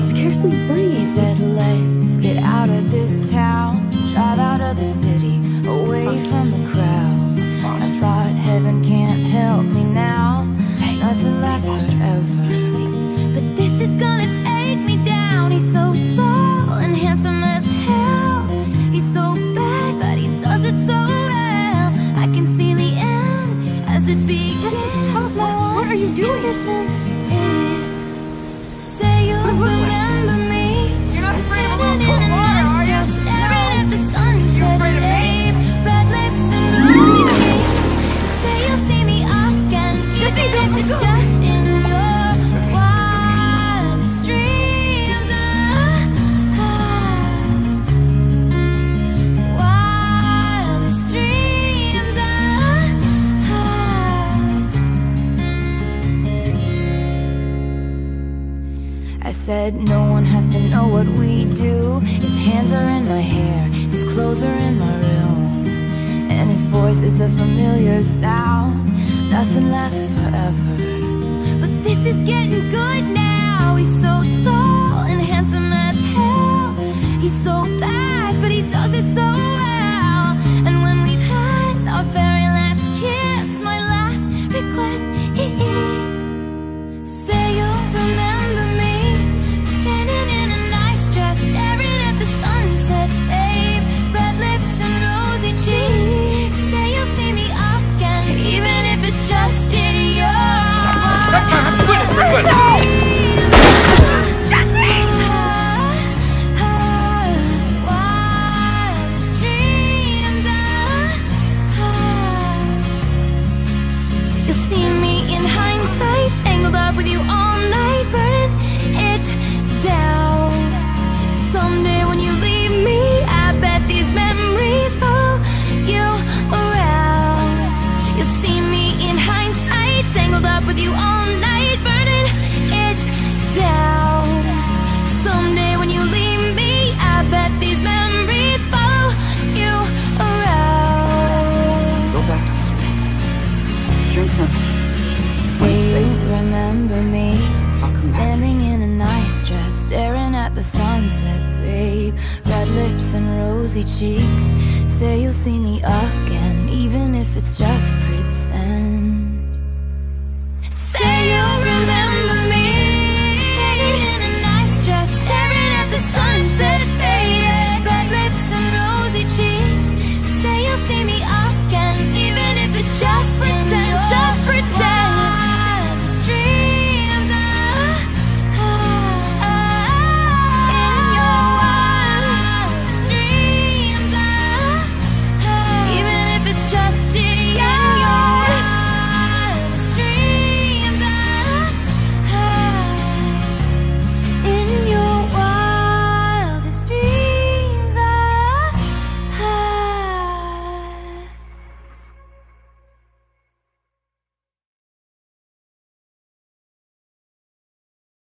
scarcely breathe. He said, let's get out of this town Drive out of the city, away from the crowd. I thought heaven can't help me now. Nothing lasts forever. But this is gonna take me down. He's so tall and handsome as hell. He's so bad, but he does it so well. I can see the end as it begins. Us more. What are you doing? Condition I said no one has to know what we do. His hands are in my hair, his clothes are in my room. And his voice is a familiar sound Nothing lasts forever. But this is getting good remember me I'll come back. Standing in a nice dress Staring at the sunset, babe. Red lips and rosy cheeks. Say you'll see me again Even if it's just pretend